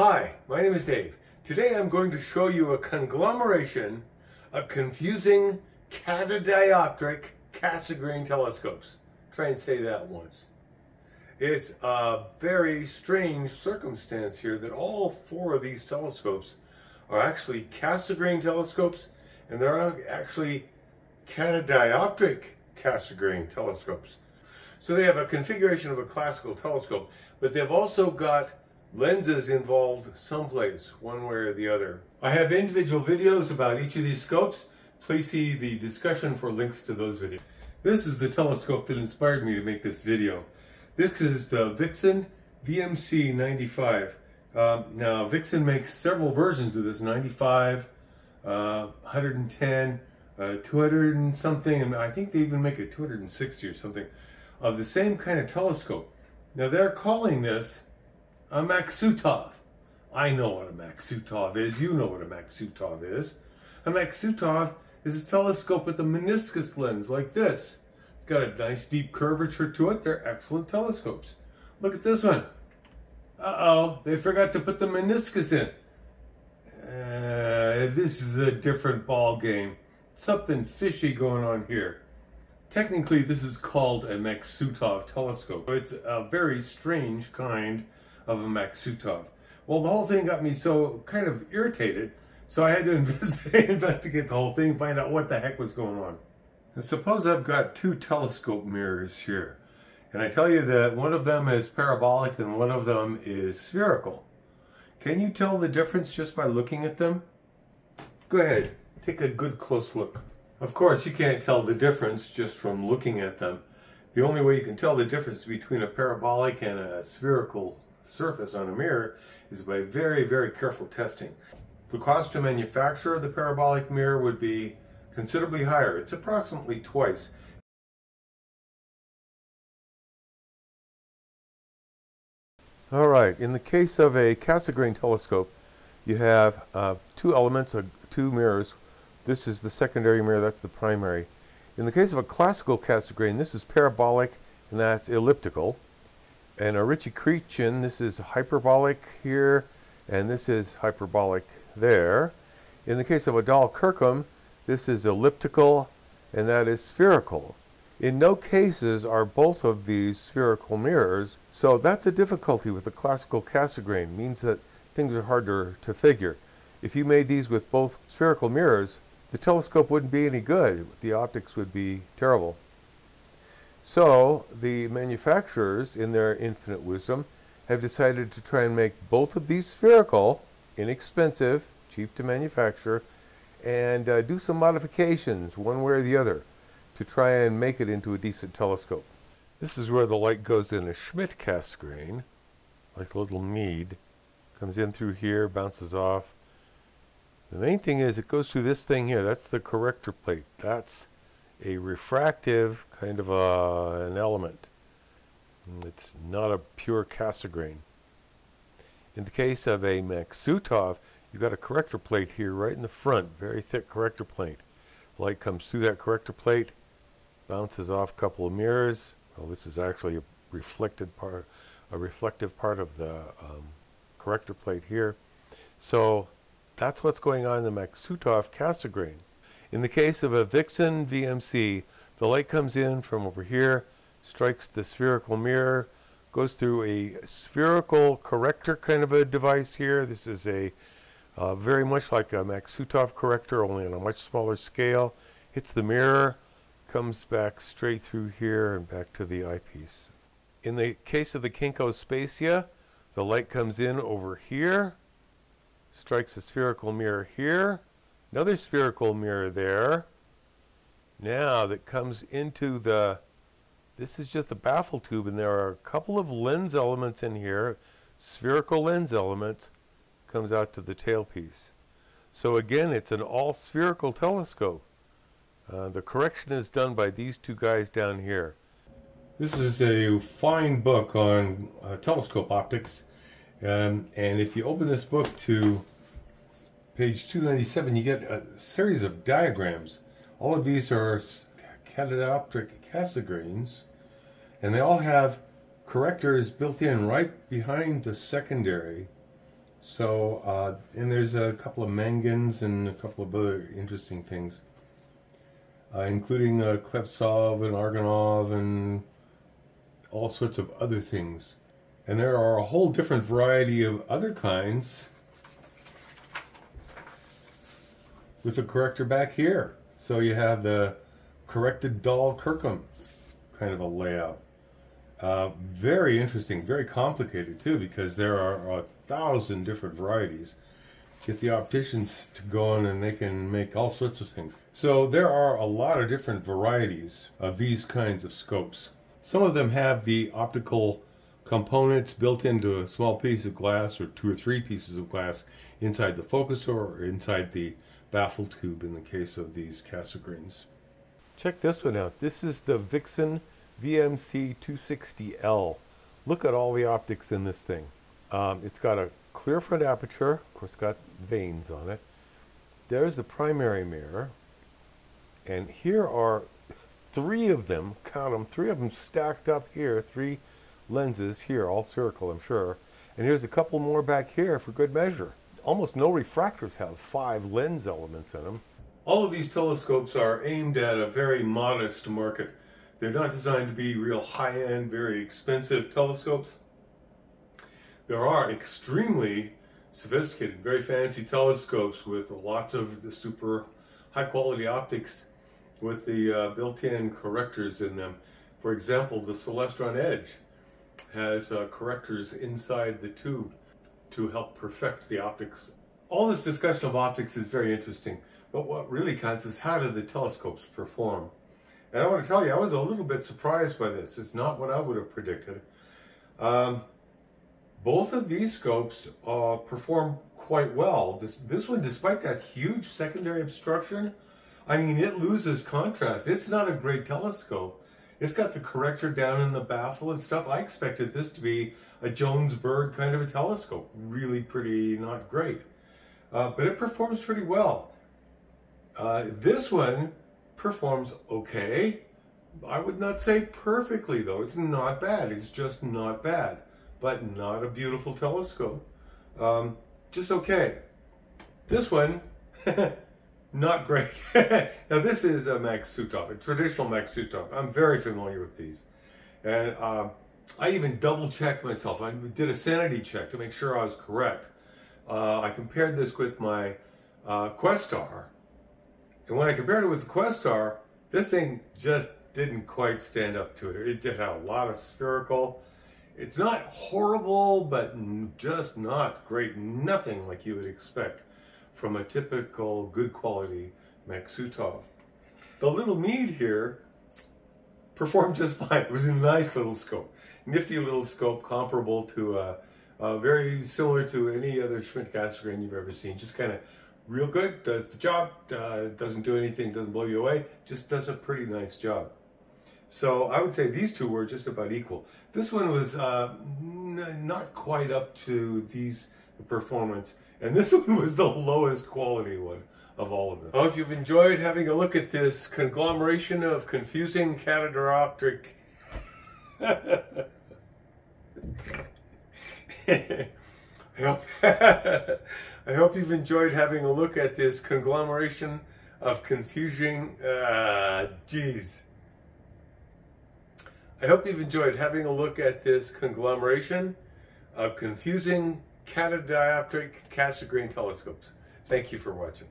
Hi, my name is Dave. Today I'm going to show you a conglomeration of confusing catadioptric Cassegrain telescopes. Try and say that once. It's a very strange circumstance here that all four of these telescopes are actually Cassegrain telescopes and they're actually catadioptric Cassegrain telescopes. So they have a configuration of a classical telescope, but they've also got lenses involved someplace, one way or the other. I have individual videos about each of these scopes. Please see the discussion for links to those videos. This is the telescope that inspired me to make this video. This is the Vixen VMC 95. Um, now, Vixen makes several versions of this, 95, uh, 110, uh, 200 and something, and I think they even make a 260 or something, of the same kind of telescope. Now, they're calling this a Maksutov. I know what a Maksutov is. You know what a Maksutov is. A Maksutov is a telescope with a meniscus lens like this. It's got a nice deep curvature to it. They're excellent telescopes. Look at this one. Uh-oh, they forgot to put the meniscus in. Uh, this is a different ball game. Something fishy going on here. Technically, this is called a Maksutov telescope. It's a very strange kind of a Maksutov. Well, the whole thing got me so kind of irritated, so I had to investigate the whole thing, find out what the heck was going on. And suppose I've got two telescope mirrors here, and I tell you that one of them is parabolic and one of them is spherical. Can you tell the difference just by looking at them? Go ahead, take a good close look. Of course, you can't tell the difference just from looking at them. The only way you can tell the difference between a parabolic and a spherical surface on a mirror is by very, very careful testing. The cost to manufacture the parabolic mirror would be considerably higher. It's approximately twice. All right, in the case of a Cassegrain telescope, you have uh, two elements, uh, two mirrors. This is the secondary mirror, that's the primary. In the case of a classical Cassegrain, this is parabolic and that's elliptical and a Ritchey-Chrétien, this is hyperbolic here, and this is hyperbolic there. In the case of a Dall-Kirkham, this is elliptical, and that is spherical. In no cases are both of these spherical mirrors, so that's a difficulty with the classical Cassegrain, means that things are harder to figure. If you made these with both spherical mirrors, the telescope wouldn't be any good. The optics would be terrible. So the manufacturers, in their infinite wisdom, have decided to try and make both of these spherical, inexpensive, cheap to manufacture, and uh, do some modifications one way or the other to try and make it into a decent telescope. This is where the light goes in a Schmidt Cassegrain, like a little Meade. Comes in through here, bounces off. The main thing is it goes through this thing here. That's the corrector plate. That's a refractive kind of a, an element. It's not a pure Cassegrain. In the case of a Maksutov, you've got a corrector plate here right in the front, very thick corrector plate. Light comes through that corrector plate, bounces off a couple of mirrors. Well, this is actually a reflected part, a reflective part of the um, corrector plate here. So that's what's going on in the Maksutov Cassegrain. In the case of a Vixen VMC, the light comes in from over here, strikes the spherical mirror, goes through a spherical corrector kind of a device here. This is a uh, very much like a Maksutov corrector, only on a much smaller scale. Hits the mirror, comes back straight through here and back to the eyepiece. In the case of the Kenko Spacia, the light comes in over here, strikes a spherical mirror here, Another spherical mirror there. Now that comes into the, this is just a baffle tube and there are a couple of lens elements in here, spherical lens elements, comes out to the tailpiece. So again, it's an all spherical telescope. Uh, the correction is done by these two guys down here. This is a fine book on uh, telescope optics. Um, and if you open this book to page 297, you get a series of diagrams. All of these are catadioptric Cassegrains, and they all have correctors built in right behind the secondary So, uh, and there's a couple of Mangins and a couple of other interesting things, uh, including uh, and Argunov and all sorts of other things. And there are a whole different variety of other kinds with the corrector back here. So you have the corrected Dall Kirkham kind of a layout. Uh, very interesting, very complicated too, because there are a thousand different varieties. Get the opticians to go in and they can make all sorts of things. So there are a lot of different varieties of these kinds of scopes. Some of them have the optical components built into a small piece of glass or two or three pieces of glass inside the focuser or inside the baffle tube in the case of these Cassegrains. Check this one out. This is the Vixen VMC 260L. Look at all the optics in this thing. Um, it's got a clear front aperture, of course got vanes on it. There's the primary mirror. And here are three of them, count them, three of them stacked up here, three lenses here, all circle I'm sure. And here's a couple more back here for good measure. Almost no refractors have five lens elements in them. All of these telescopes are aimed at a very modest market. They're not designed to be real high-end, very expensive telescopes. There are extremely sophisticated, very fancy telescopes with lots of the super high-quality optics with the uh, built-in correctors in them. For example, the Celestron Edge has uh, correctors inside the tube to help perfect the optics. All this discussion of optics is very interesting, but what really counts is how do the telescopes perform? And I want to tell you, I was a little bit surprised by this. It's not what I would have predicted. Um, both of these scopes uh, perform quite well. This, this one, despite that huge secondary obstruction, I mean, it loses contrast. It's not a great telescope. It's got the corrector down in the baffle and stuff. I expected this to be a Jones-Bird kind of a telescope. Really pretty, not great. Uh, but it performs pretty well. Uh, this one performs okay. I would not say perfectly though. It's not bad. It's just not bad. But not a beautiful telescope. Um, just okay. This one, not great. now this is a Maksutov, a traditional Maksutov. I'm very familiar with these. And um, I even double checked myself. I did a sanity check to make sure I was correct. Uh, I compared this with my uh, Questar, and when I compared it with the Questar, this thing just didn't quite stand up to it. It did have a lot of spherical. It's not horrible, but just not great. Nothing like you would expect from a typical good quality Maksutov. The little Meade here performed just fine. It was a nice little scope. Nifty little scope comparable to, uh, uh, very similar to any other Schmidt Cassegrain you've ever seen. Just kind of real good, does the job, uh, doesn't do anything, doesn't blow you away, just does a pretty nice job. So I would say these two were just about equal. This one was uh, not quite up to these performance, and this one was the lowest quality one of all of them. I hope you've enjoyed having a look at this conglomeration of confusing catadioptric I hope I hope you've enjoyed having a look at this conglomeration of confusing, uh, geez. I hope you've enjoyed having a look at this conglomeration of confusing catadioptric Cassegrain telescopes. Thank you for watching.